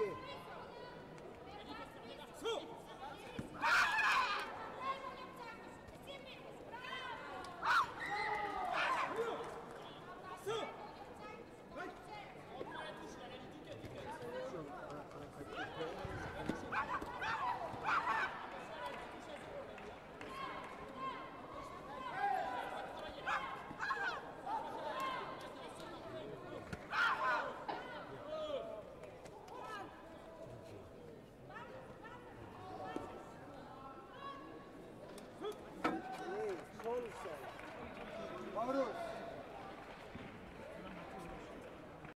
Okay.